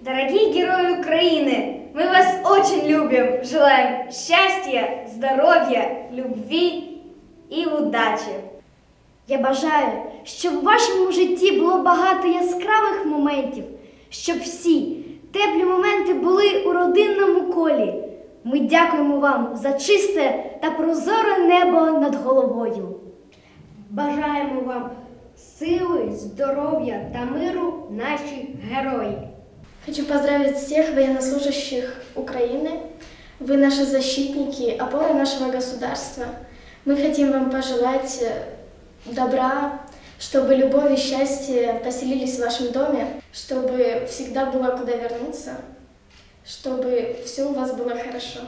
Дорогие герои Украины, мы вас очень любим. Желаем счастья, здоров'я, любви і удачі. Я бажаю, щоб в вашому житті було багато яскравих моментів, щоб всі теплі моменти були у родинному колі. Ми дякуємо вам за чисте та прозоре небо над головою. Бажаємо вам сили, здоров'я та миру наші герої. Хочу поздравить всех военнослужащих Украины. Вы наши защитники, опора нашего государства. Мы хотим вам пожелать э, добра, чтобы любовь и счастье поселились в вашем доме, чтобы всегда было куда вернуться, чтобы все у вас было хорошо.